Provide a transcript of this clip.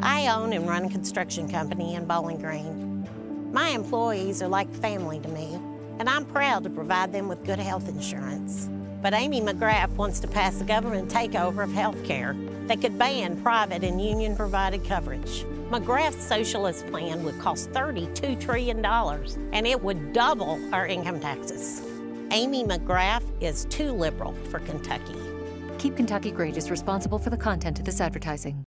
I own and run a construction company in Bowling Green. My employees are like family to me, and I'm proud to provide them with good health insurance. But Amy McGrath wants to pass a government takeover of health care that could ban private and union provided coverage. McGrath's socialist plan would cost $32 trillion, and it would double our income taxes. Amy McGrath is too liberal for Kentucky. Keep Kentucky Great is responsible for the content of this advertising.